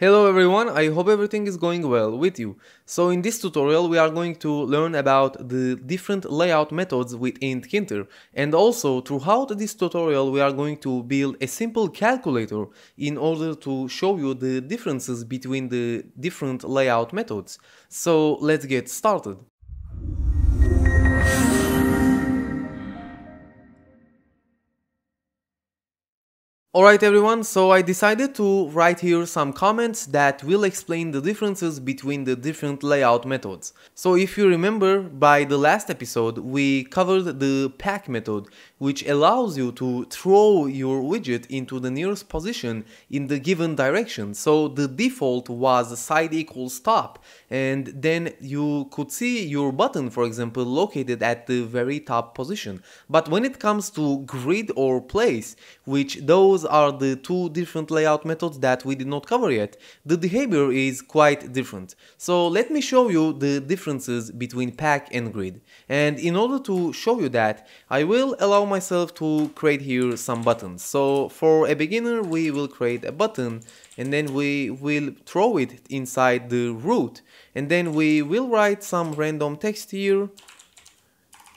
Hello everyone, I hope everything is going well with you. So in this tutorial we are going to learn about the different layout methods within Tkinter and also throughout this tutorial we are going to build a simple calculator in order to show you the differences between the different layout methods. So let's get started. Alright everyone, so I decided to write here some comments that will explain the differences between the different layout methods. So if you remember, by the last episode we covered the pack method, which allows you to throw your widget into the nearest position in the given direction. So the default was side equals top, and then you could see your button, for example, located at the very top position. But when it comes to grid or place, which those are the two different layout methods that we did not cover yet. The behavior is quite different. So let me show you the differences between pack and grid. And in order to show you that, I will allow myself to create here some buttons. So for a beginner, we will create a button and then we will throw it inside the root. And then we will write some random text here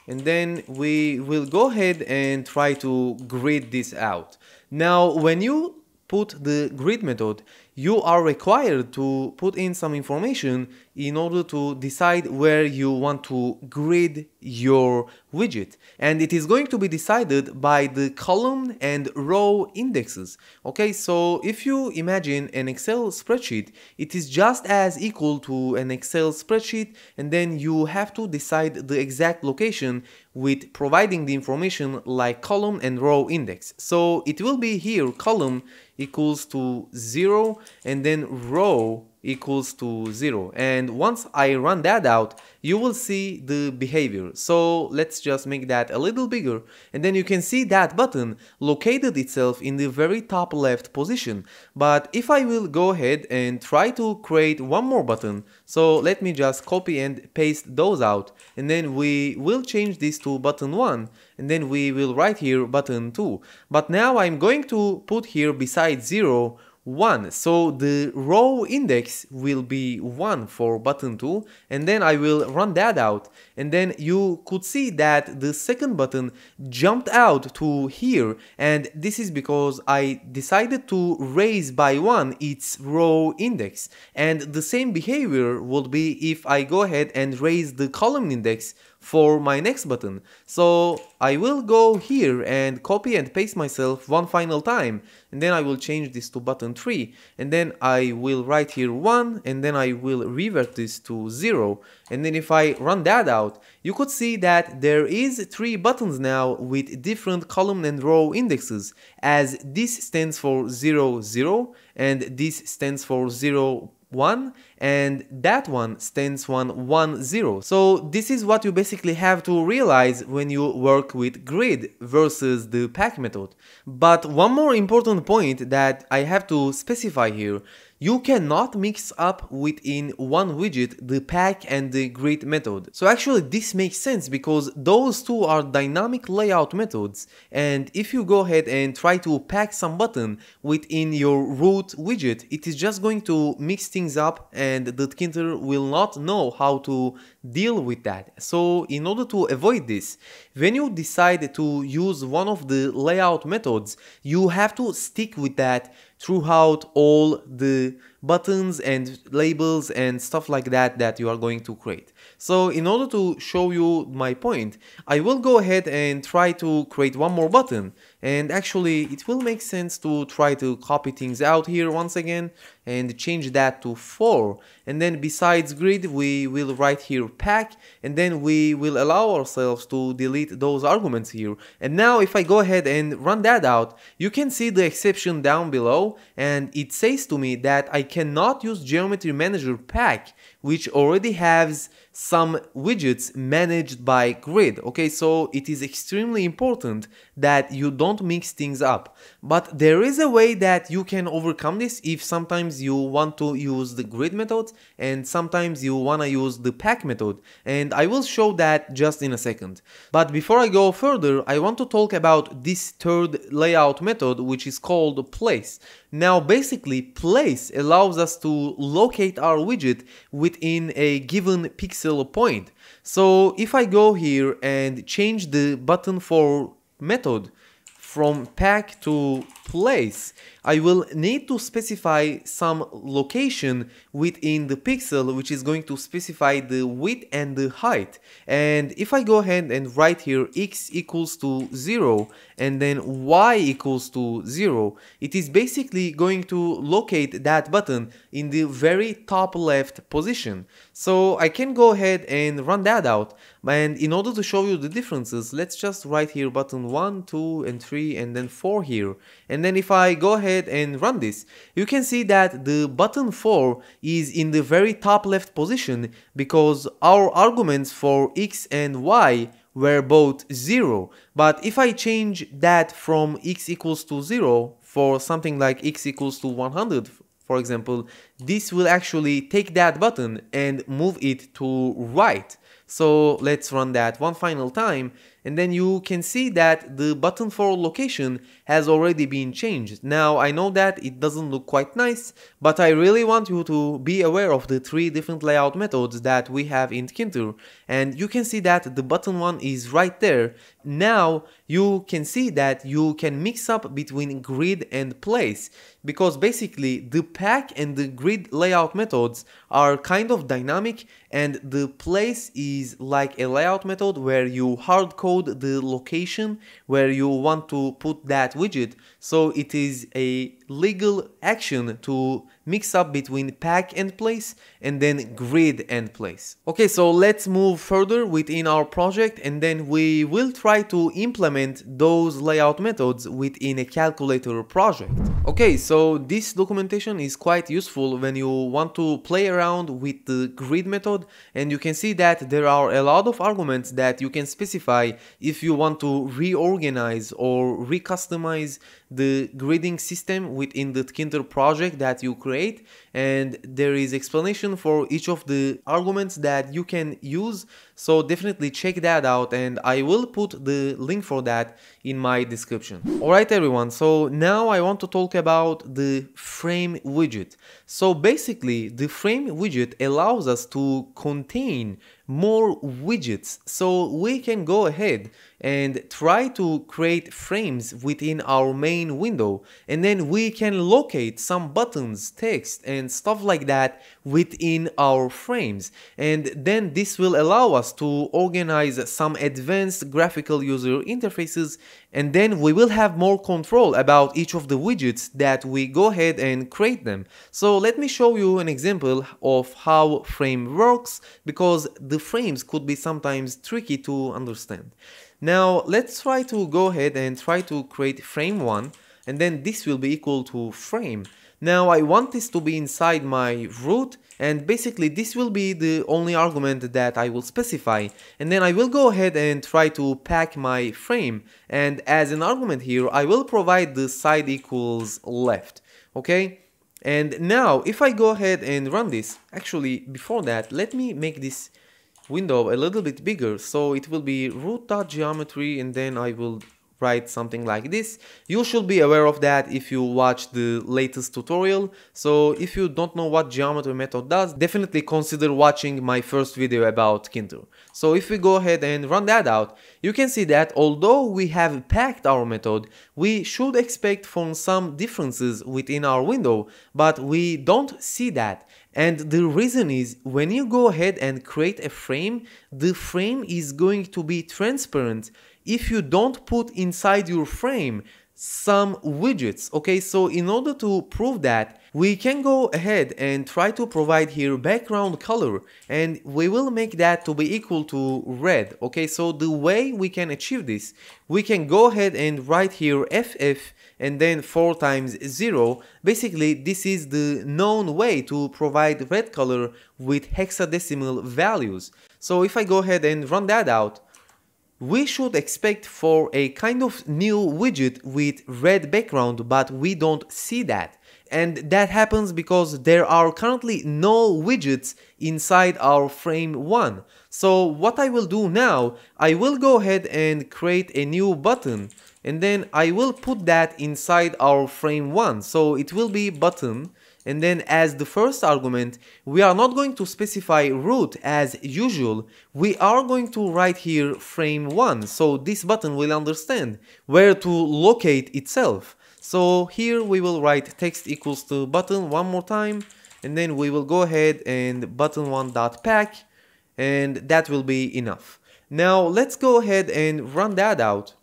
and then we will go ahead and try to grid this out. Now, when you put the grid method, you are required to put in some information in order to decide where you want to grid your widget. And it is going to be decided by the column and row indexes. Okay so if you imagine an excel spreadsheet it is just as equal to an excel spreadsheet and then you have to decide the exact location with providing the information like column and row index. So it will be here column equals to 0 and then row equals to 0 and once I run that out you will see the behavior. So let's just make that a little bigger. And then you can see that button located itself in the very top left position. But if I will go ahead and try to create one more button so let me just copy and paste those out. And then we will change this to button 1 and then we will write here button 2 but now I'm going to put here beside 0 1 so the row index will be 1 for button 2 and then I will run that out. And then you could see that the second button jumped out to here and this is because I decided to raise by 1 its row index. And the same behavior would be if I go ahead and raise the column index for my next button. So I will go here and copy and paste myself one final time. And then I will change this to button 3 and then I will write here 1 and then I will revert this to 0 and then if I run that out you could see that there is 3 buttons now with different column and row indexes. As this stands for 0 0 and this stands for 0 1 and that one stands one 1 0 so this is what you basically have to realize when you work with grid versus the pack method. But one more important point that I have to specify here you cannot mix up within one widget the pack and the grid method. So actually this makes sense because those two are dynamic layout methods. And if you go ahead and try to pack some button within your root widget it is just going to mix things up and the Tkinter will not know how to deal with that. So in order to avoid this, when you decide to use one of the layout methods, you have to stick with that throughout all the buttons and labels and stuff like that that you are going to create. So in order to show you my point, I will go ahead and try to create one more button and actually it will make sense to try to copy things out here once again and change that to 4 and then besides grid we will write here pack and then we will allow ourselves to delete those arguments here and now if I go ahead and run that out you can see the exception down below and it says to me that I cannot use geometry manager pack which already has some widgets managed by grid. Okay, so it is extremely important that you don't mix things up. But there is a way that you can overcome this if sometimes you want to use the grid method and sometimes you want to use the pack method. And I will show that just in a second. But before I go further, I want to talk about this third layout method which is called place. Now basically place allows us to locate our widget within a given pixel point. So if I go here and change the button for method from pack to place, I will need to specify some location within the pixel which is going to specify the width and the height. And if I go ahead and write here x equals to 0 and then y equals to 0, it is basically going to locate that button in the very top left position. So I can go ahead and run that out. And in order to show you the differences, let's just write here button 1, 2, and 3, and then 4 here. And then if I go ahead and run this, you can see that the button 4 is in the very top left position because our arguments for x and y were both 0. But if I change that from x equals to 0 for something like x equals to 100 for example, this will actually take that button and move it to right. So let's run that one final time and then you can see that the button for location has already been changed. Now I know that it doesn't look quite nice, but I really want you to be aware of the three different layout methods that we have in Tkinter and you can see that the button one is right there. Now you can see that you can mix up between grid and place because basically the pack and the grid layout methods are kind of dynamic and the place is like a layout method where you hard code the location where you want to put that widget. So it is a legal action to mix up between pack and place and then grid and place. Okay, so let's move further within our project and then we will try to implement those layout methods within a calculator project. Okay, so this documentation is quite useful when you want to play around with the grid method and you can see that there are a lot of arguments that you can specify if you want to reorganize or recustomize the grading system within the Tkinter project that you create and there is explanation for each of the arguments that you can use so definitely check that out and I will put the link for that in my description. Alright everyone, so now I want to talk about the frame widget. So basically the frame widget allows us to contain more widgets so we can go ahead and try to create frames within our main window and then we can locate some buttons text and stuff like that within our frames and then this will allow us to organize some advanced graphical user interfaces and then we will have more control about each of the widgets that we go ahead and create them. So let me show you an example of how frame works because the frames could be sometimes tricky to understand. Now let's try to go ahead and try to create frame 1 and then this will be equal to frame. Now I want this to be inside my root and basically this will be the only argument that I will specify. And then I will go ahead and try to pack my frame. And as an argument here I will provide the side equals left okay? And now if I go ahead and run this actually before that let me make this window a little bit bigger. So it will be root.geometry and then I will write something like this. You should be aware of that if you watch the latest tutorial. So if you don't know what geometry method does, definitely consider watching my first video about Tkinter. So if we go ahead and run that out, you can see that although we have packed our method, we should expect from some differences within our window, but we don't see that. And the reason is when you go ahead and create a frame, the frame is going to be transparent if you don't put inside your frame some widgets. Okay, so in order to prove that, we can go ahead and try to provide here background color and we will make that to be equal to red. Okay, so the way we can achieve this, we can go ahead and write here ff and then 4 times 0. Basically, this is the known way to provide red color with hexadecimal values. So if I go ahead and run that out, we should expect for a kind of new widget with red background, but we don't see that. And that happens because there are currently no widgets inside our frame 1. So what I will do now, I will go ahead and create a new button and then I will put that inside our frame 1. So it will be button and then as the first argument, we are not going to specify root as usual, we are going to write here frame 1, so this button will understand where to locate itself. So here we will write text equals to button one more time, and then we will go ahead and button1.pack, and that will be enough. Now let's go ahead and run that out.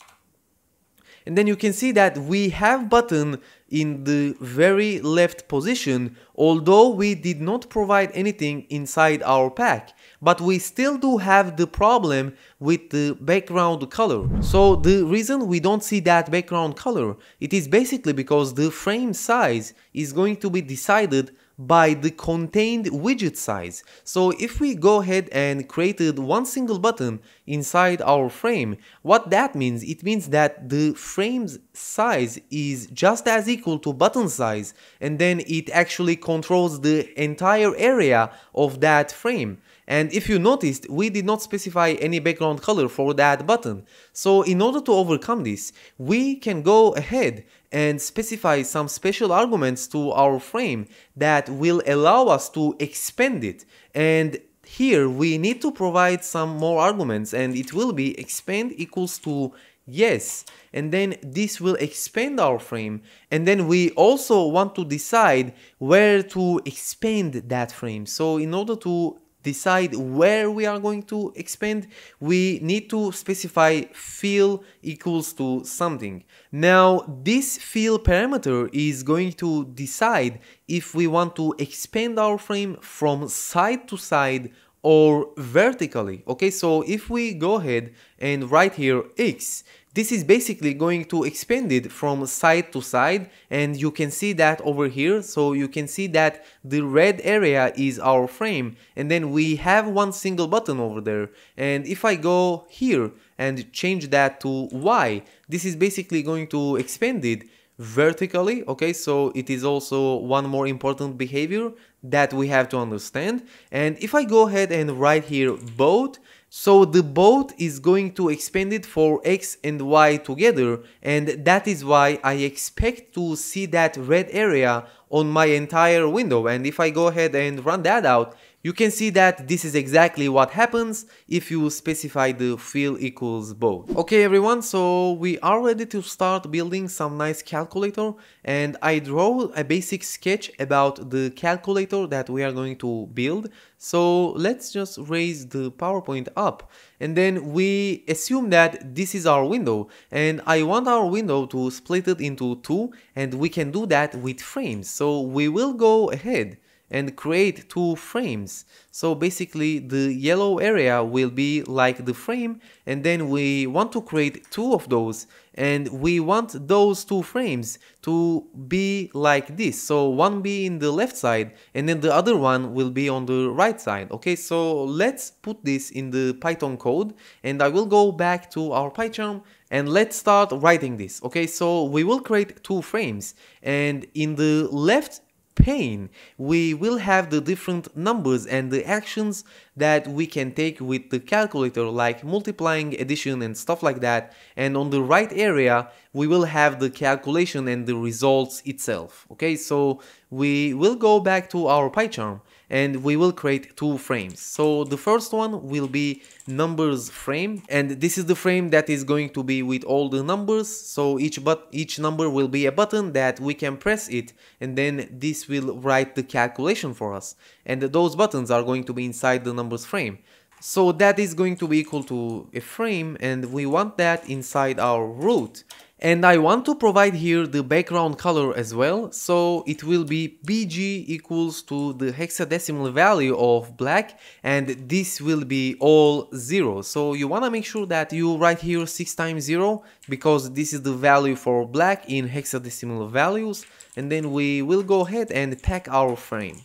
And then you can see that we have button in the very left position although we did not provide anything inside our pack but we still do have the problem with the background color. So the reason we don't see that background color, it is basically because the frame size is going to be decided by the contained widget size. So if we go ahead and created one single button inside our frame, what that means, it means that the frame's size is just as equal to button size and then it actually controls the entire area of that frame. And if you noticed, we did not specify any background color for that button. So in order to overcome this, we can go ahead and specify some special arguments to our frame that will allow us to expand it. And here we need to provide some more arguments and it will be expand equals to yes. And then this will expand our frame. And then we also want to decide where to expand that frame. So in order to decide where we are going to expand, we need to specify fill equals to something. Now, this fill parameter is going to decide if we want to expand our frame from side to side or vertically. Okay, so if we go ahead and write here x, this is basically going to expand it from side to side and you can see that over here. So you can see that the red area is our frame and then we have one single button over there. And if I go here and change that to Y, this is basically going to expand it vertically okay so it is also one more important behavior that we have to understand and if I go ahead and write here both so the boat is going to expand it for x and y together and that is why I expect to see that red area on my entire window. And if I go ahead and run that out you can see that this is exactly what happens if you specify the fill equals both. Okay everyone, so we are ready to start building some nice calculator and I draw a basic sketch about the calculator that we are going to build. So let's just raise the PowerPoint up and then we assume that this is our window and I want our window to split it into two and we can do that with frames. So we will go ahead and create two frames. So basically the yellow area will be like the frame and then we want to create two of those and we want those two frames to be like this. So one be in the left side and then the other one will be on the right side. Okay, so let's put this in the Python code and I will go back to our PyCharm and let's start writing this. Okay, so we will create two frames and in the left pane, we will have the different numbers and the actions that we can take with the calculator like multiplying, addition and stuff like that. And on the right area, we will have the calculation and the results itself. Okay, so we will go back to our PyCharm and we will create two frames. So the first one will be numbers frame and this is the frame that is going to be with all the numbers. So each but each number will be a button that we can press it and then this will write the calculation for us. And those buttons are going to be inside the numbers frame. So that is going to be equal to a frame and we want that inside our root. And I want to provide here the background color as well, so it will be bg equals to the hexadecimal value of black and this will be all 0. So you want to make sure that you write here 6 times 0 because this is the value for black in hexadecimal values and then we will go ahead and pack our frame.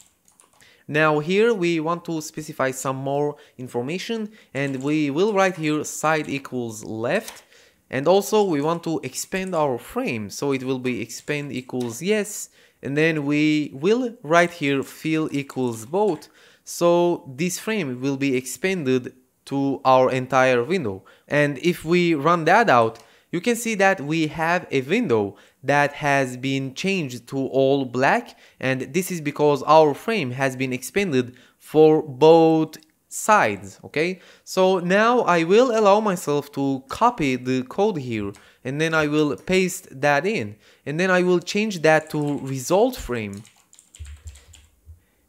Now here we want to specify some more information and we will write here side equals left and also we want to expand our frame so it will be expand equals yes and then we will write here fill equals both. So this frame will be expanded to our entire window. And if we run that out you can see that we have a window that has been changed to all black and this is because our frame has been expanded for both sides okay? So now I will allow myself to copy the code here and then I will paste that in and then I will change that to result frame.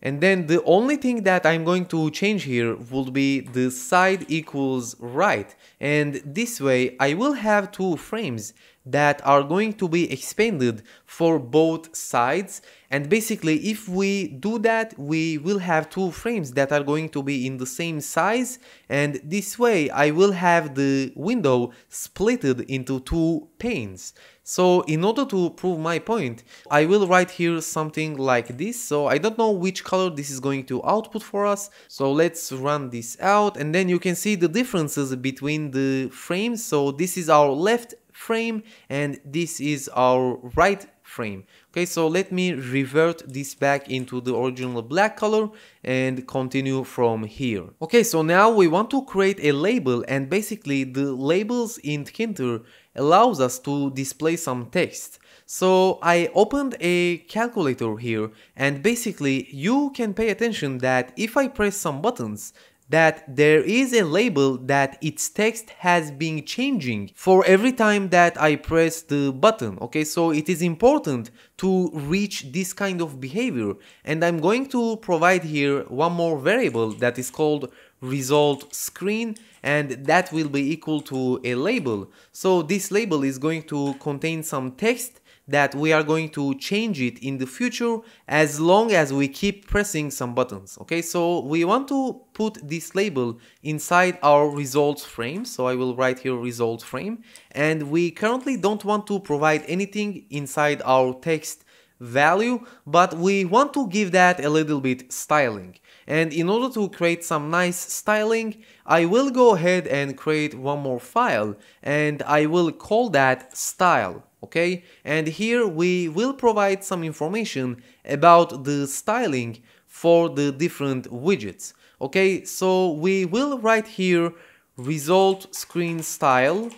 And then the only thing that I'm going to change here will be the side equals right and this way I will have two frames that are going to be expanded for both sides. And basically if we do that we will have two frames that are going to be in the same size. And this way I will have the window splitted into two panes. So in order to prove my point I will write here something like this. So I don't know which color this is going to output for us. So let's run this out. And then you can see the differences between the frames. So this is our left frame and this is our right frame. Okay so let me revert this back into the original black color and continue from here. Okay so now we want to create a label and basically the labels in Tkinter allows us to display some text. So I opened a calculator here and basically you can pay attention that if I press some buttons that there is a label that its text has been changing for every time that I press the button okay? So it is important to reach this kind of behavior. And I'm going to provide here one more variable that is called result screen and that will be equal to a label. So this label is going to contain some text that we are going to change it in the future as long as we keep pressing some buttons okay? So we want to put this label inside our results frame. So I will write here result frame. And we currently don't want to provide anything inside our text value but we want to give that a little bit styling and in order to create some nice styling I will go ahead and create one more file and I will call that style okay? And here we will provide some information about the styling for the different widgets okay? So we will write here result screen style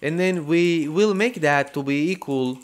and then we will make that to be equal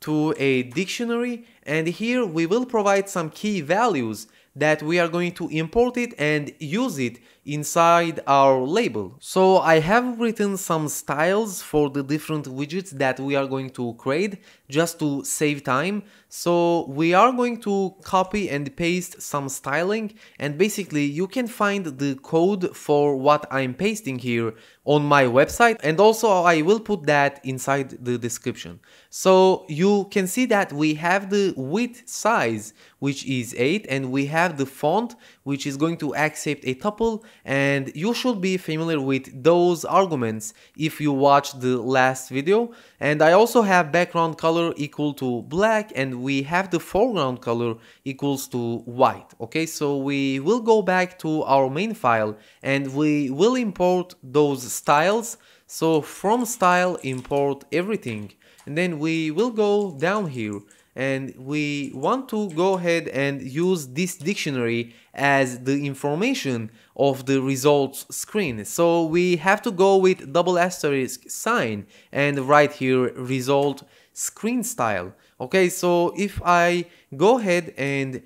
to a dictionary and here we will provide some key values that we are going to import it and use it inside our label. So I have written some styles for the different widgets that we are going to create just to save time. So we are going to copy and paste some styling and basically you can find the code for what I'm pasting here on my website and also I will put that inside the description. So you can see that we have the width size which is 8 and we have the font which is going to accept a tuple and you should be familiar with those arguments if you watched the last video. And I also have background color equal to black and we have the foreground color equals to white okay? So we will go back to our main file and we will import those styles. So from style import everything. And then we will go down here and we want to go ahead and use this dictionary as the information of the results screen. So we have to go with double asterisk sign and write here result screen style. Okay, so if I go ahead and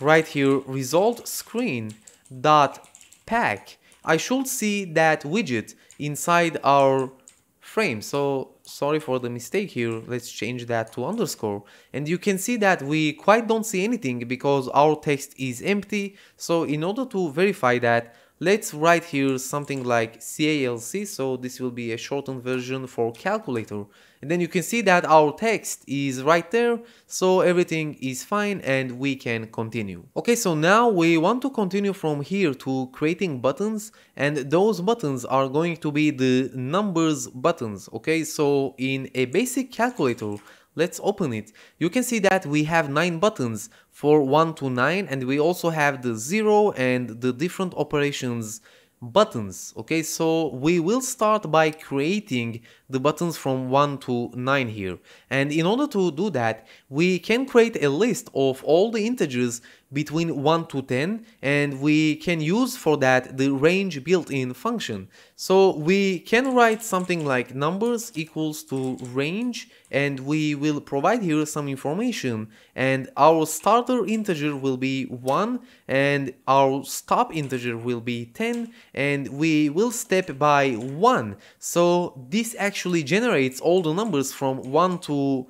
write here result screen dot pack, I should see that widget inside our frame. So sorry for the mistake here. Let's change that to underscore. And you can see that we quite don't see anything because our text is empty. So in order to verify that, let's write here something like CALC. So this will be a shortened version for calculator. And then you can see that our text is right there. So everything is fine and we can continue. Okay, so now we want to continue from here to creating buttons and those buttons are going to be the numbers buttons. Okay, so in a basic calculator, let's open it. You can see that we have 9 buttons for 1 to 9 and we also have the 0 and the different operations buttons okay? So we will start by creating the buttons from 1 to 9 here. And in order to do that we can create a list of all the integers between 1 to 10 and we can use for that the range built-in function. So we can write something like numbers equals to range and we will provide here some information and our starter integer will be 1 and our stop integer will be 10 and we will step by 1. So this actually generates all the numbers from 1 to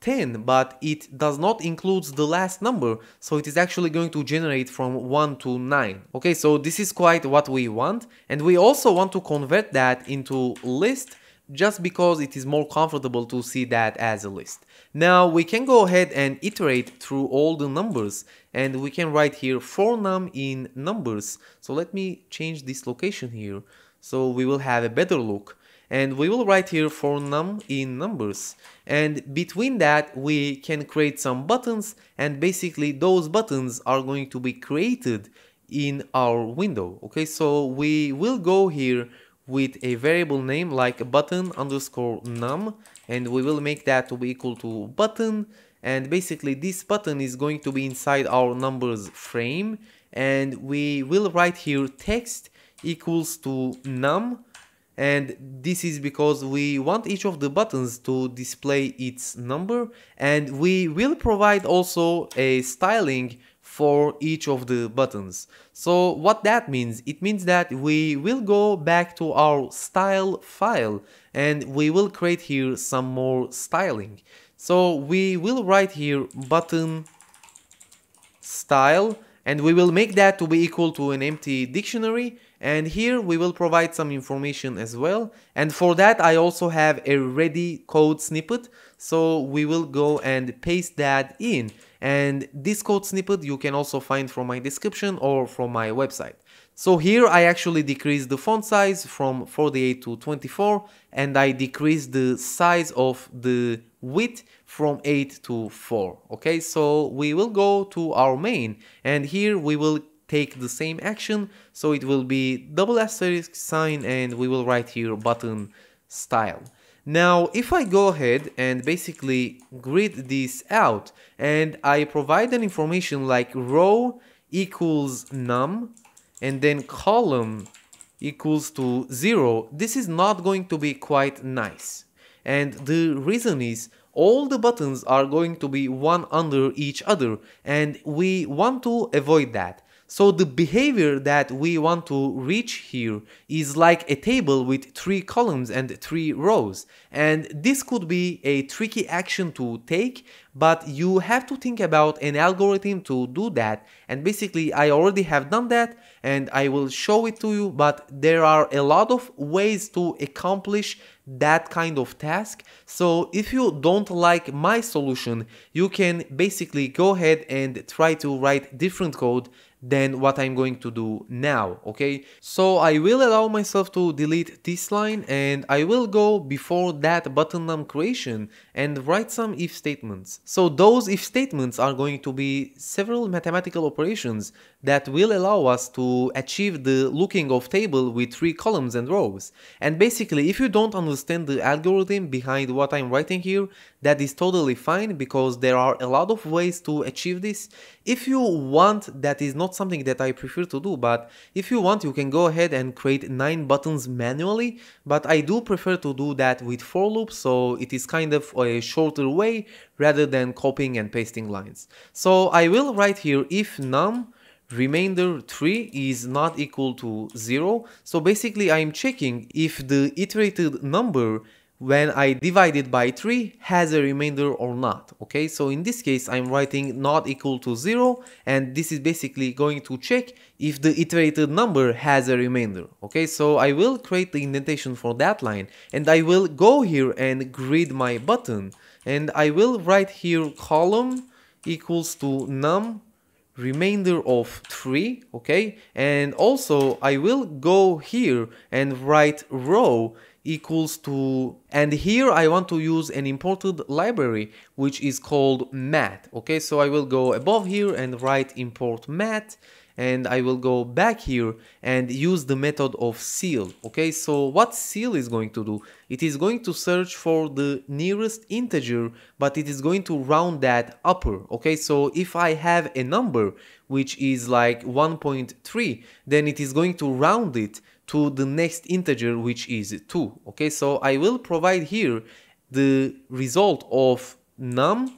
10 but it does not include the last number so it is actually going to generate from 1 to 9 okay so this is quite what we want and we also want to convert that into list just because it is more comfortable to see that as a list. Now we can go ahead and iterate through all the numbers and we can write here for num in numbers. So let me change this location here so we will have a better look and we will write here for num in numbers. And between that we can create some buttons. And basically those buttons are going to be created in our window. Okay so we will go here with a variable name like button underscore num. And we will make that to be equal to button. And basically this button is going to be inside our numbers frame. And we will write here text equals to num and this is because we want each of the buttons to display its number and we will provide also a styling for each of the buttons. So what that means? It means that we will go back to our style file and we will create here some more styling. So we will write here button style and we will make that to be equal to an empty dictionary and here we will provide some information as well and for that I also have a ready code snippet so we will go and paste that in and this code snippet you can also find from my description or from my website. So here I actually decrease the font size from 48 to 24 and I decrease the size of the width from 8 to 4. Okay, so we will go to our main and here we will take the same action so it will be double asterisk sign and we will write here button style. Now if I go ahead and basically grid this out and I provide an information like row equals num and then column equals to 0, this is not going to be quite nice. And the reason is all the buttons are going to be one under each other and we want to avoid that. So the behavior that we want to reach here is like a table with three columns and three rows. And this could be a tricky action to take, but you have to think about an algorithm to do that. And basically I already have done that and I will show it to you, but there are a lot of ways to accomplish that kind of task. So if you don't like my solution, you can basically go ahead and try to write different code than what I'm going to do now, okay? So I will allow myself to delete this line and I will go before that button num creation and write some if statements. So those if statements are going to be several mathematical operations that will allow us to achieve the looking of table with three columns and rows. And basically, if you don't understand the algorithm behind what I'm writing here, that is totally fine because there are a lot of ways to achieve this. If you want, that is not something that I prefer to do, but if you want, you can go ahead and create 9 buttons manually, but I do prefer to do that with for loops, so it is kind of a shorter way rather than copying and pasting lines. So I will write here if num remainder 3 is not equal to 0. So basically I'm checking if the iterated number when I divide it by 3 has a remainder or not. Okay, so in this case I'm writing not equal to 0 and this is basically going to check if the iterated number has a remainder. Okay, so I will create the indentation for that line and I will go here and grid my button and I will write here column equals to num remainder of 3 okay and also I will go here and write row equals to and here I want to use an imported library which is called mat. Okay so I will go above here and write import mat and I will go back here and use the method of ceil okay so what ceil is going to do? It is going to search for the nearest integer but it is going to round that upper. Okay so if I have a number which is like 1.3 then it is going to round it to the next integer which is 2 okay? So I will provide here the result of num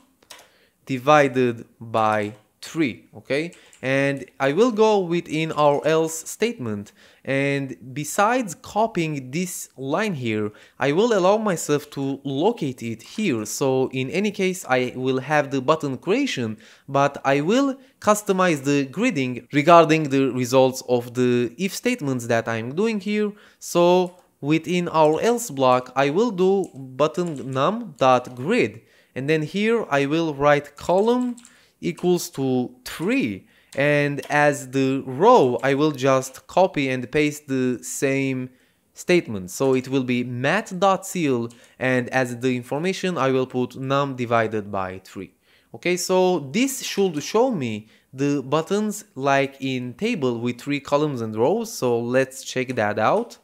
divided by 3 okay and I will go within our else statement. And besides copying this line here I will allow myself to locate it here. So in any case I will have the button creation but I will customize the gridding regarding the results of the if statements that I'm doing here. So within our else block I will do button num dot grid and then here I will write column equals to 3 and as the row I will just copy and paste the same statement. So it will be mat.ceil and as the information I will put num divided by 3 okay so this should show me the buttons like in table with three columns and rows. So let's check that out.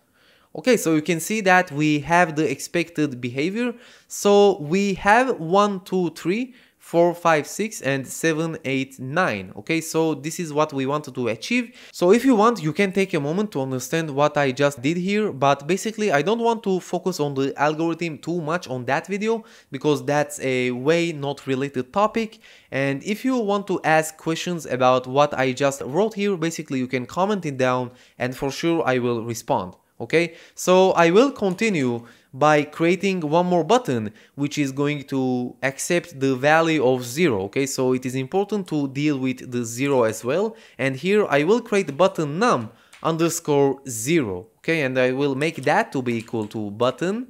Okay so you can see that we have the expected behavior. So we have one two three 4, 5, 6 and 7, 8, 9. Okay, so this is what we wanted to achieve. So if you want, you can take a moment to understand what I just did here, but basically I don't want to focus on the algorithm too much on that video because that's a way not related topic. And if you want to ask questions about what I just wrote here, basically you can comment it down and for sure I will respond okay so I will continue by creating one more button which is going to accept the value of 0 okay? So it is important to deal with the 0 as well. And here I will create button num underscore 0 okay? And I will make that to be equal to button.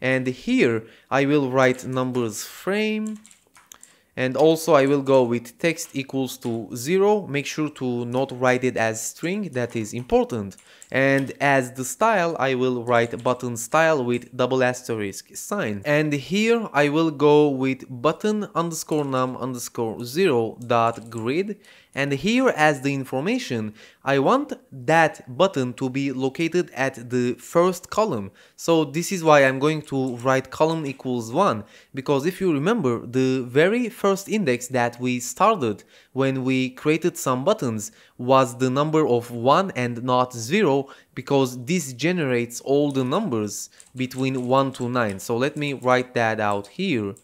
And here I will write numbers frame and also I will go with text equals to 0 make sure to not write it as string. That is important. And as the style I will write button style with double asterisk sign. And here I will go with button underscore num underscore 0 dot grid and here as the information I want that button to be located at the first column. So this is why I'm going to write column equals 1 because if you remember the very first index that we started when we created some buttons was the number of 1 and not 0 because this generates all the numbers between 1 to 9 so let me write that out here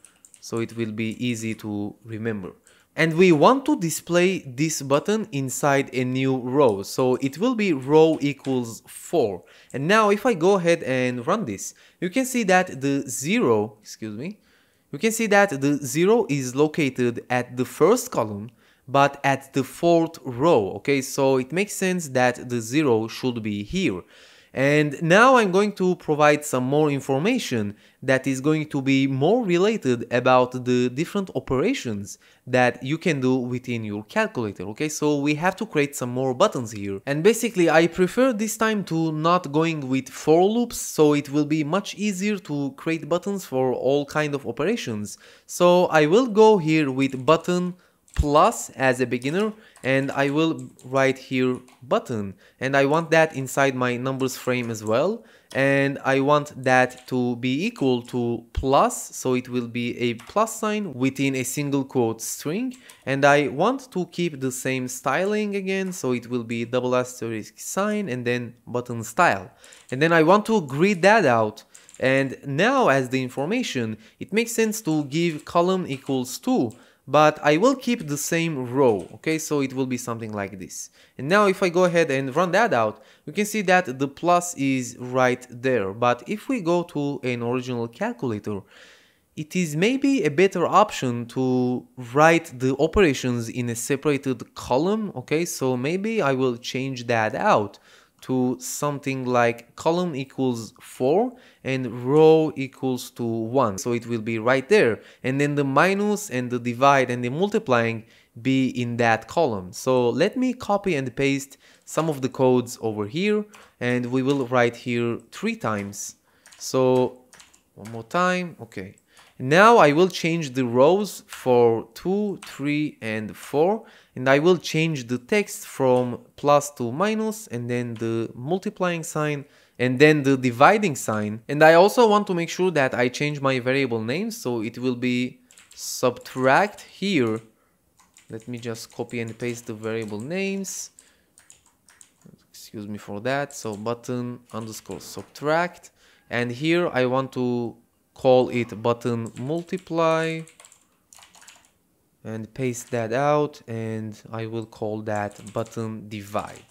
so it will be easy to remember and we want to display this button inside a new row. So it will be row equals 4 and now if I go ahead and run this you can see that the 0 excuse me you can see that the 0 is located at the first column but at the fourth row. Okay so it makes sense that the 0 should be here and now I'm going to provide some more information that is going to be more related about the different operations that you can do within your calculator okay? So we have to create some more buttons here. And basically I prefer this time to not going with for loops so it will be much easier to create buttons for all kind of operations. So I will go here with button plus as a beginner and I will write here button. And I want that inside my numbers frame as well. And I want that to be equal to plus so it will be a plus sign within a single quote string. And I want to keep the same styling again so it will be double asterisk sign and then button style. And then I want to grid that out. And now as the information it makes sense to give column equals to but I will keep the same row, okay? So it will be something like this. And now if I go ahead and run that out, we can see that the plus is right there. But if we go to an original calculator, it is maybe a better option to write the operations in a separated column, okay? So maybe I will change that out to something like column equals 4 and row equals to 1. So it will be right there. And then the minus and the divide and the multiplying be in that column. So let me copy and paste some of the codes over here and we will write here three times. So one more time, okay. Now I will change the rows for 2, 3 and 4 and I will change the text from plus to minus and then the multiplying sign and then the dividing sign. And I also want to make sure that I change my variable name so it will be subtract here. Let me just copy and paste the variable names. Excuse me for that. So button underscore subtract. And here I want to call it button multiply and paste that out and I will call that button divide.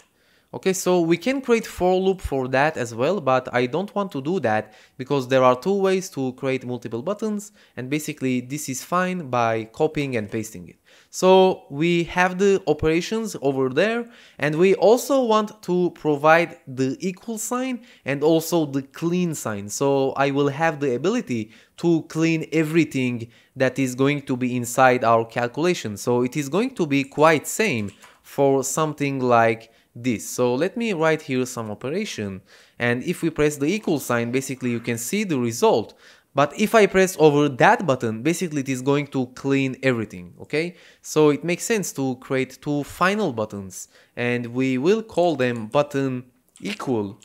Okay, so we can create for loop for that as well, but I don't want to do that because there are two ways to create multiple buttons and basically this is fine by copying and pasting it. So we have the operations over there and we also want to provide the equal sign and also the clean sign. So I will have the ability to clean everything that is going to be inside our calculation. So it is going to be quite same for something like this. So let me write here some operation and if we press the equal sign basically you can see the result but if I press over that button, basically it is going to clean everything, okay? So it makes sense to create two final buttons and we will call them button equal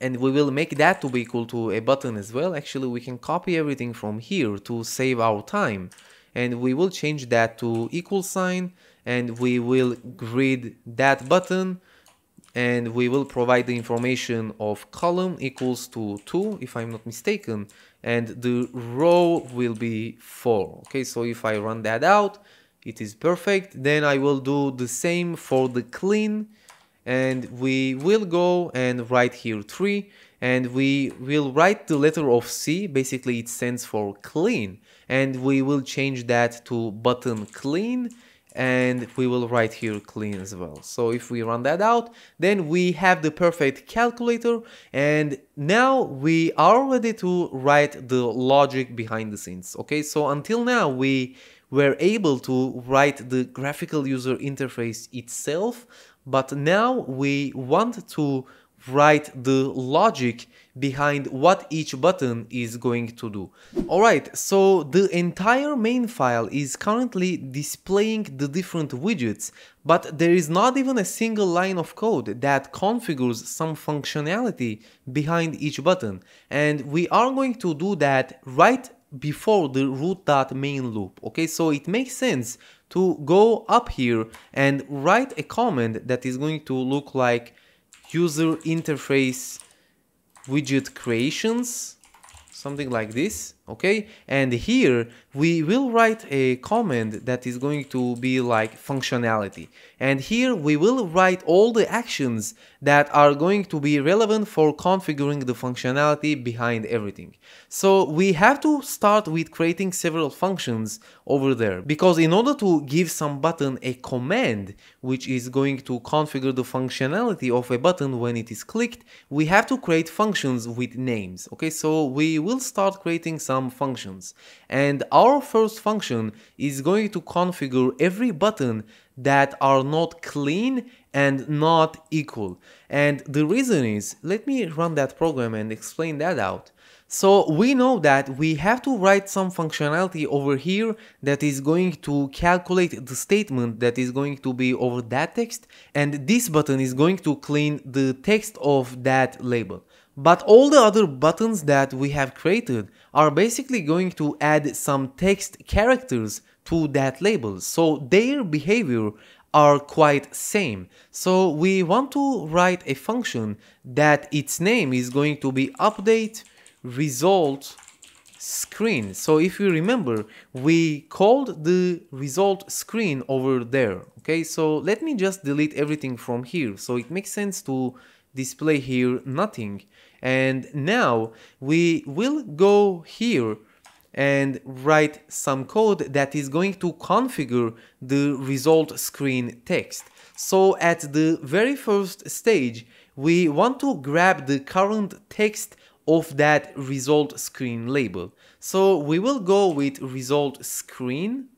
and we will make that to be equal to a button as well. Actually, we can copy everything from here to save our time and we will change that to equal sign and we will grid that button and we will provide the information of column equals to 2 if I'm not mistaken and the row will be 4 okay so if I run that out it is perfect. Then I will do the same for the clean and we will go and write here 3 and we will write the letter of C. Basically it stands for clean and we will change that to button clean and we will write here clean as well. So if we run that out, then we have the perfect calculator and now we are ready to write the logic behind the scenes. Okay, so until now we were able to write the graphical user interface itself, but now we want to write the logic behind what each button is going to do. Alright, so the entire main file is currently displaying the different widgets, but there is not even a single line of code that configures some functionality behind each button. And we are going to do that right before the root.main loop. Okay, so it makes sense to go up here and write a comment that is going to look like user interface widget creations something like this okay? And here we will write a command that is going to be like functionality. And here we will write all the actions that are going to be relevant for configuring the functionality behind everything. So we have to start with creating several functions over there. Because in order to give some button a command which is going to configure the functionality of a button when it is clicked we have to create functions with names okay? So we will start creating some some functions. And our first function is going to configure every button that are not clean and not equal. And the reason is, let me run that program and explain that out. So we know that we have to write some functionality over here that is going to calculate the statement that is going to be over that text and this button is going to clean the text of that label. But all the other buttons that we have created are basically going to add some text characters to that label. So their behavior are quite same. So we want to write a function that its name is going to be update result screen. So if you remember, we called the result screen over there. Okay, so let me just delete everything from here. So it makes sense to display here nothing. And now we will go here and write some code that is going to configure the result screen text. So at the very first stage, we want to grab the current text of that result screen label. So we will go with result screen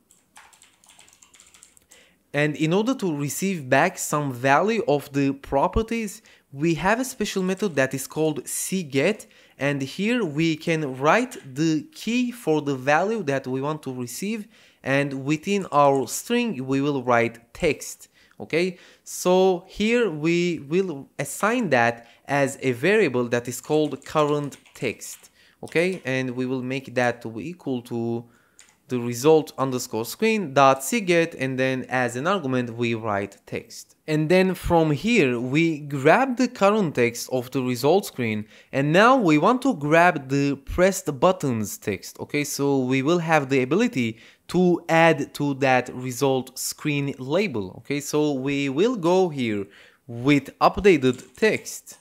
and in order to receive back some value of the properties we have a special method that is called cget and here we can write the key for the value that we want to receive and within our string we will write text okay so here we will assign that as a variable that is called current text okay and we will make that to equal to the result underscore screen dot cget and then as an argument we write text. And then from here we grab the current text of the result screen and now we want to grab the pressed buttons text. Okay, so we will have the ability to add to that result screen label. Okay, so we will go here with updated text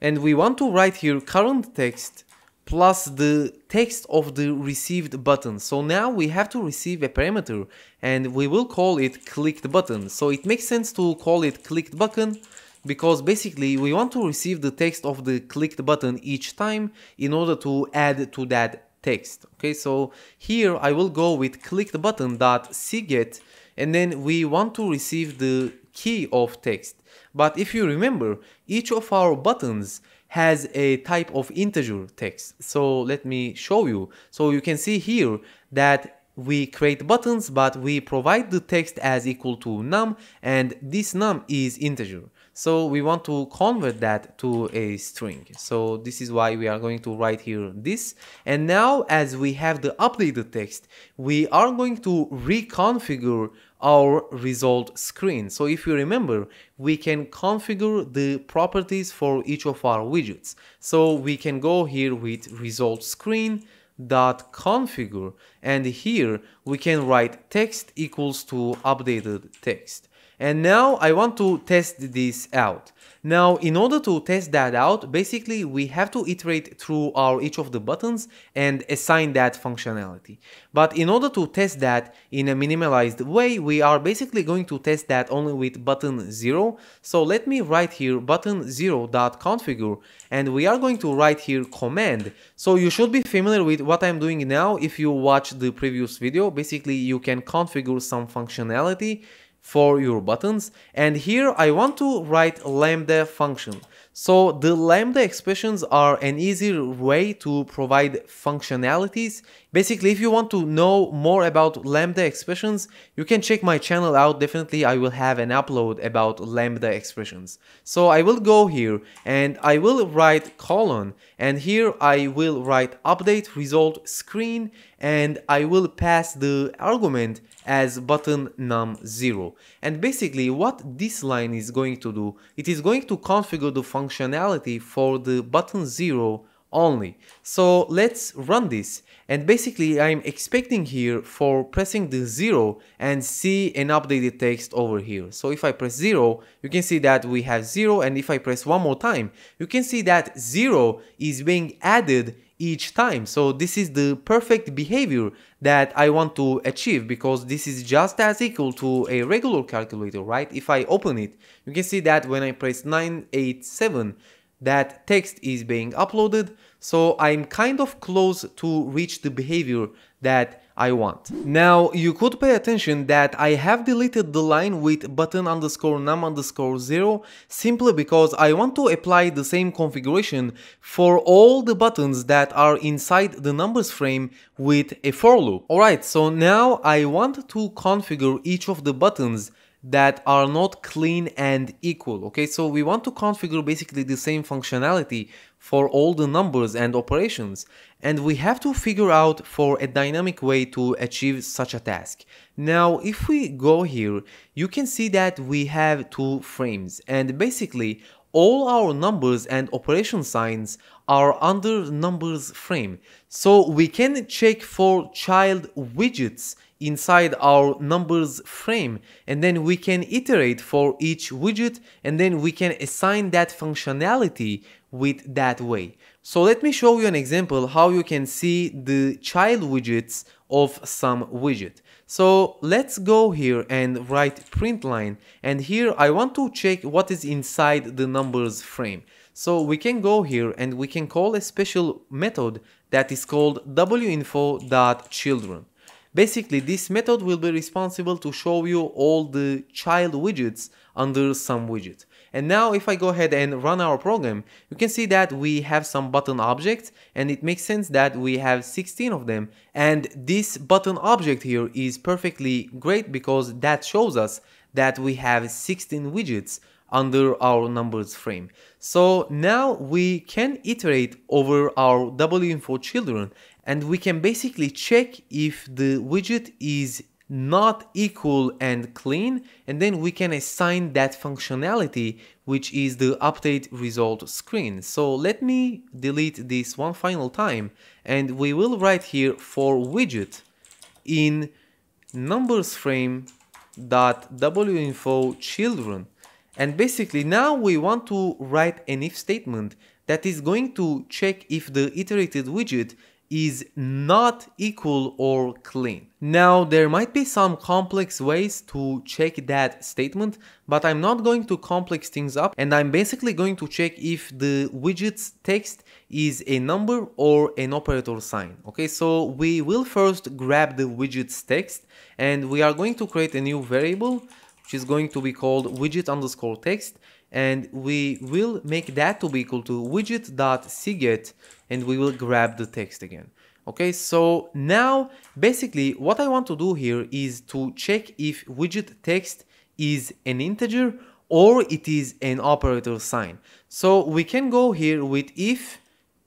and we want to write here current text plus the text of the received button. So now we have to receive a parameter and we will call it clicked button. So it makes sense to call it clicked button because basically we want to receive the text of the clicked button each time in order to add to that text. Okay, so here I will go with clicked button dot cget and then we want to receive the key of text. But if you remember, each of our buttons has a type of integer text. So let me show you. So you can see here that we create buttons but we provide the text as equal to num and this num is integer. So we want to convert that to a string. So this is why we are going to write here this. And now as we have the updated text, we are going to reconfigure our result screen. So if you remember, we can configure the properties for each of our widgets. So we can go here with result screen dot configure and here we can write text equals to updated text and now I want to test this out. Now, in order to test that out, basically we have to iterate through our each of the buttons and assign that functionality. But in order to test that in a minimalized way, we are basically going to test that only with button 0. So let me write here button 0.configure and we are going to write here command. So you should be familiar with what I'm doing now if you watch the previous video. Basically, you can configure some functionality for your buttons and here I want to write lambda function. So the lambda expressions are an easier way to provide functionalities. Basically if you want to know more about lambda expressions you can check my channel out definitely I will have an upload about lambda expressions. So I will go here and I will write colon and here I will write update result screen and I will pass the argument as button num0 and basically what this line is going to do it is going to configure the functionality for the button 0 only. So let's run this and basically I'm expecting here for pressing the 0 and see an updated text over here. So if I press 0 you can see that we have 0 and if I press one more time you can see that 0 is being added each time. So this is the perfect behavior that I want to achieve because this is just as equal to a regular calculator, right? If I open it, you can see that when I press 987, that text is being uploaded. So I'm kind of close to reach the behavior that I want. Now you could pay attention that I have deleted the line with button underscore num underscore 0 simply because I want to apply the same configuration for all the buttons that are inside the numbers frame with a for loop. Alright, so now I want to configure each of the buttons that are not clean and equal okay so we want to configure basically the same functionality for all the numbers and operations and we have to figure out for a dynamic way to achieve such a task now if we go here you can see that we have two frames and basically all our numbers and operation signs are under numbers frame. So we can check for child widgets inside our numbers frame and then we can iterate for each widget and then we can assign that functionality with that way. So let me show you an example how you can see the child widgets of some widget. So let's go here and write print line and here I want to check what is inside the numbers frame. So we can go here and we can call a special method that is called winfo.children. Basically, this method will be responsible to show you all the child widgets under some widget. And now if I go ahead and run our program, you can see that we have some button objects and it makes sense that we have 16 of them. And this button object here is perfectly great because that shows us that we have 16 widgets under our numbers frame. So now we can iterate over our winfo children and we can basically check if the widget is not equal and clean and then we can assign that functionality which is the update result screen. So let me delete this one final time and we will write here for widget in numbers frame dot winfo children and basically now we want to write an if statement that is going to check if the iterated widget is not equal or clean. Now there might be some complex ways to check that statement, but I'm not going to complex things up and I'm basically going to check if the widget's text is a number or an operator sign. Okay, so we will first grab the widget's text and we are going to create a new variable which is going to be called widget underscore text and we will make that to be equal to widget.cget and we will grab the text again. Okay, so now basically what I want to do here is to check if widget text is an integer or it is an operator sign. So we can go here with if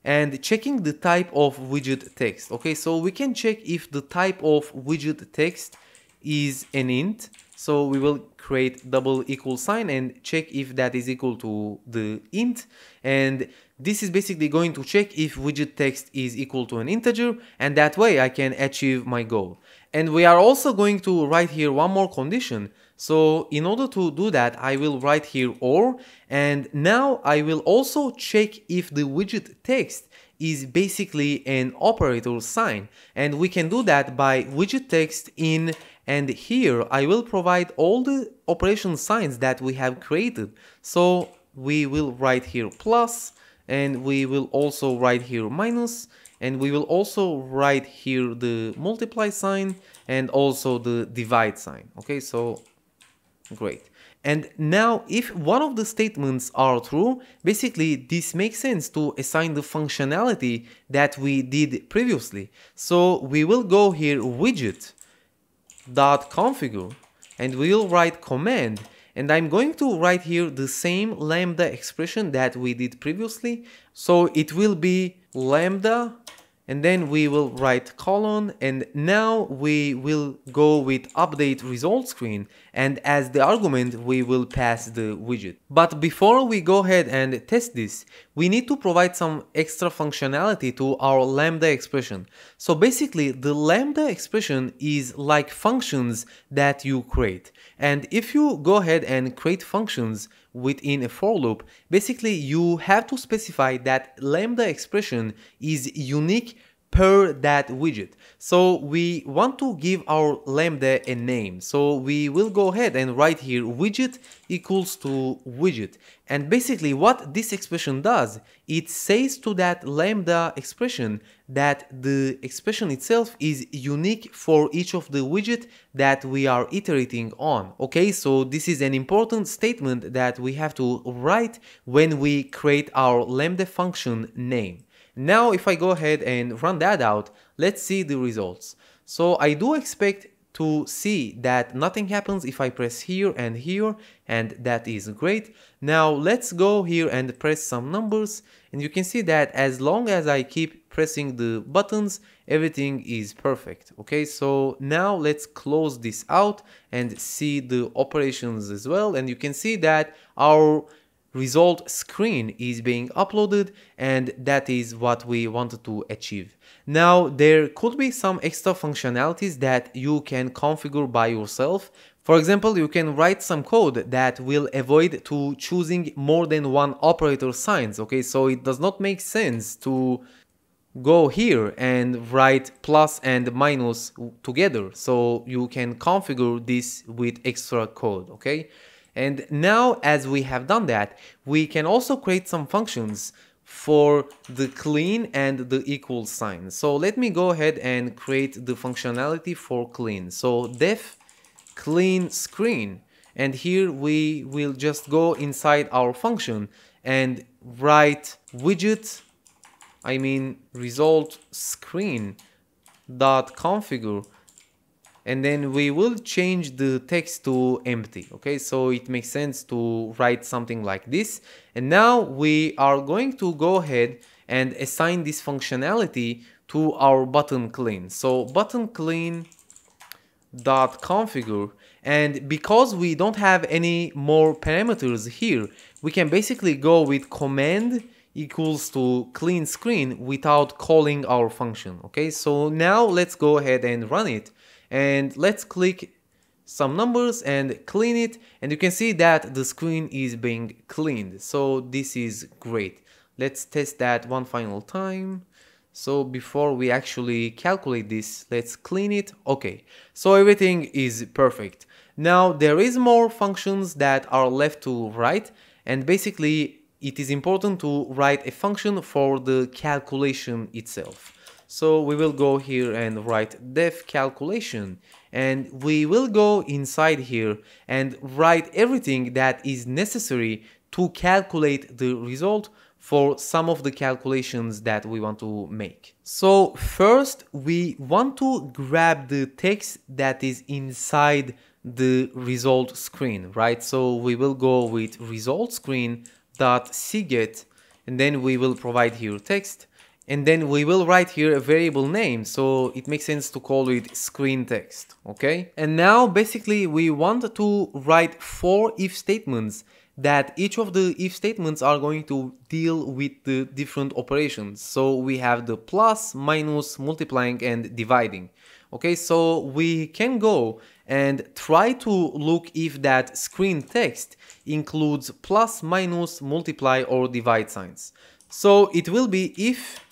and checking the type of widget text. Okay, so we can check if the type of widget text is an int so we will create double equal sign and check if that is equal to the int. And this is basically going to check if widget text is equal to an integer and that way I can achieve my goal. And we are also going to write here one more condition. So in order to do that, I will write here or, and now I will also check if the widget text is basically an operator sign. And we can do that by widget text in and here I will provide all the operation signs that we have created. So we will write here plus and we will also write here minus and we will also write here the multiply sign and also the divide sign. Okay, so great. And now if one of the statements are true, basically this makes sense to assign the functionality that we did previously. So we will go here widget dot configure and we'll write command and I'm going to write here the same lambda expression that we did previously. So it will be lambda and then we will write colon and now we will go with update result screen and as the argument we will pass the widget. But before we go ahead and test this, we need to provide some extra functionality to our lambda expression. So basically the lambda expression is like functions that you create. And if you go ahead and create functions within a for loop, basically you have to specify that lambda expression is unique per that widget. So we want to give our lambda a name. So we will go ahead and write here widget equals to widget. And basically what this expression does, it says to that lambda expression that the expression itself is unique for each of the widget that we are iterating on. Okay, so this is an important statement that we have to write when we create our lambda function name. Now if I go ahead and run that out, let's see the results. So I do expect to see that nothing happens if I press here and here and that is great. Now let's go here and press some numbers and you can see that as long as I keep pressing the buttons everything is perfect okay so now let's close this out and see the operations as well and you can see that our result screen is being uploaded and that is what we wanted to achieve. Now there could be some extra functionalities that you can configure by yourself. For example, you can write some code that will avoid to choosing more than one operator signs, okay? So it does not make sense to go here and write plus and minus together. So you can configure this with extra code, okay? And now as we have done that, we can also create some functions for the clean and the equal sign. So let me go ahead and create the functionality for clean. So def clean screen and here we will just go inside our function and write widget I mean result screen dot configure and then we will change the text to empty okay? So it makes sense to write something like this. And now we are going to go ahead and assign this functionality to our button clean. So button clean dot configure. And because we don't have any more parameters here we can basically go with command equals to clean screen without calling our function okay? So now let's go ahead and run it and let's click some numbers and clean it. And you can see that the screen is being cleaned. So this is great. Let's test that one final time. So before we actually calculate this let's clean it. Okay so everything is perfect. Now there is more functions that are left to write. And basically it is important to write a function for the calculation itself so we will go here and write def calculation and we will go inside here and write everything that is necessary to calculate the result for some of the calculations that we want to make. So first we want to grab the text that is inside the result screen, right? So we will go with result screen dot and then we will provide here text and then we will write here a variable name so it makes sense to call it screen text okay? And now basically we want to write four if statements that each of the if statements are going to deal with the different operations. So we have the plus minus multiplying and dividing okay? So we can go and try to look if that screen text includes plus minus multiply or divide signs. So it will be if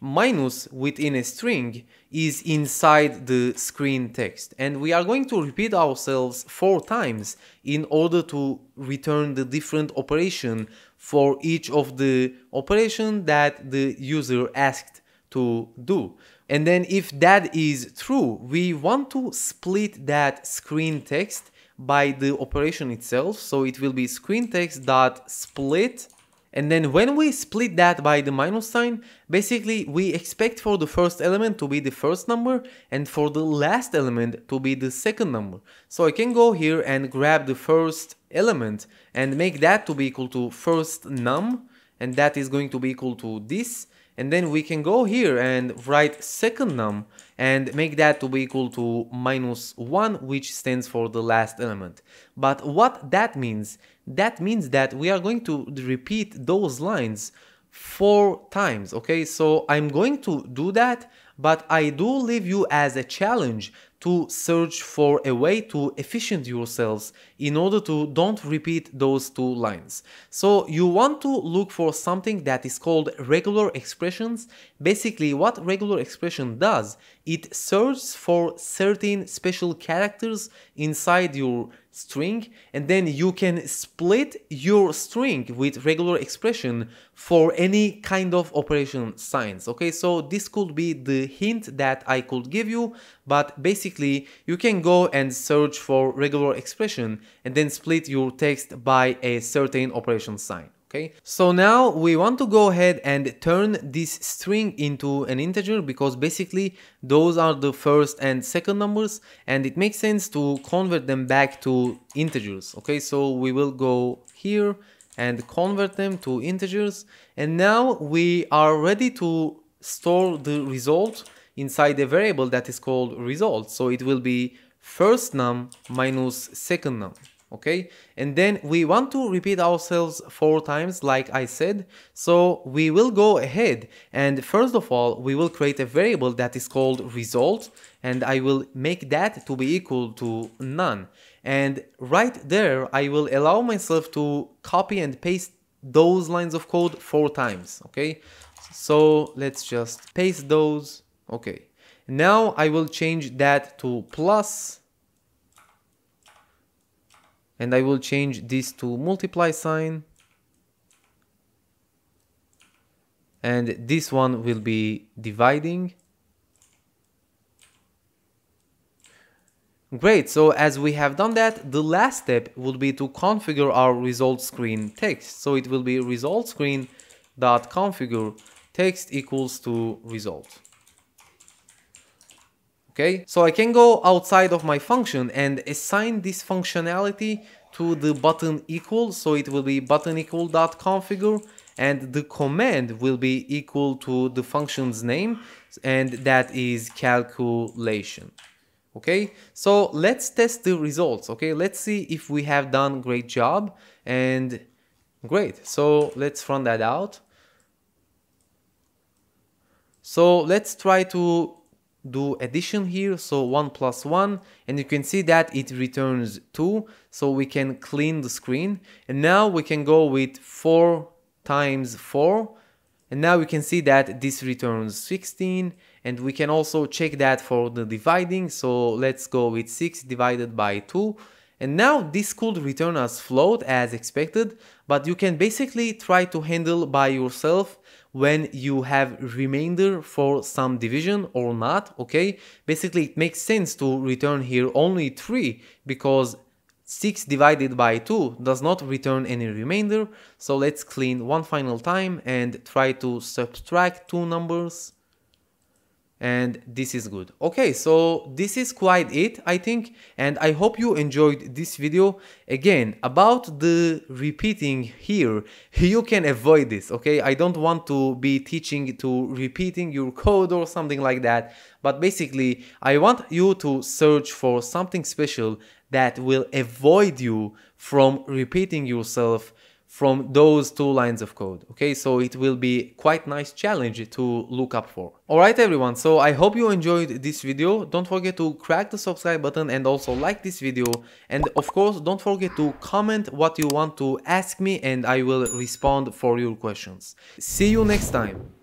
minus within a string is inside the screen text. And we are going to repeat ourselves four times in order to return the different operation for each of the operation that the user asked to do. And then if that is true we want to split that screen text by the operation itself. So it will be screen text dot split and then when we split that by the minus sign, basically we expect for the first element to be the first number and for the last element to be the second number. So I can go here and grab the first element and make that to be equal to first num and that is going to be equal to this and then we can go here and write second num and make that to be equal to minus 1 which stands for the last element. But what that means? That means that we are going to repeat those lines four times okay so I'm going to do that but I do leave you as a challenge to search for a way to efficient yourselves in order to don't repeat those two lines. So you want to look for something that is called regular expressions. Basically what regular expression does, it searches for certain special characters inside your string and then you can split your string with regular expression for any kind of operation signs okay? So this could be the hint that I could give you but basically you can go and search for regular expression and then split your text by a certain operation sign okay? So now we want to go ahead and turn this string into an integer because basically those are the first and second numbers and it makes sense to convert them back to integers okay? So we will go here and convert them to integers and now we are ready to store the result inside a variable that is called result. So it will be first num minus second num okay? And then we want to repeat ourselves four times like I said. So we will go ahead and first of all we will create a variable that is called result and I will make that to be equal to none. And right there I will allow myself to copy and paste those lines of code four times okay? So let's just paste those okay. Now I will change that to plus and I will change this to multiply sign and this one will be dividing Great, so as we have done that, the last step would be to configure our result screen text. So it will be result screen dot configure text equals to result. Okay, so I can go outside of my function and assign this functionality to the button equal. So it will be button equal dot configure and the command will be equal to the function's name and that is calculation okay? So let's test the results okay? Let's see if we have done great job and great. So let's run that out. So let's try to do addition here so 1 plus 1 and you can see that it returns 2 so we can clean the screen. And now we can go with 4 times 4 and now we can see that this returns 16 and we can also check that for the dividing so let's go with 6 divided by 2 and now this could return as float as expected but you can basically try to handle by yourself when you have remainder for some division or not okay basically it makes sense to return here only 3 because 6 divided by 2 does not return any remainder, so let's clean one final time and try to subtract two numbers. And this is good. Okay, so this is quite it, I think, and I hope you enjoyed this video. Again, about the repeating here, you can avoid this, okay? I don't want to be teaching to repeating your code or something like that, but basically, I want you to search for something special that will avoid you from repeating yourself from those two lines of code okay? So it will be quite nice challenge to look up for. Alright everyone. So I hope you enjoyed this video. Don't forget to crack the subscribe button and also like this video. And of course don't forget to comment what you want to ask me and I will respond for your questions. See you next time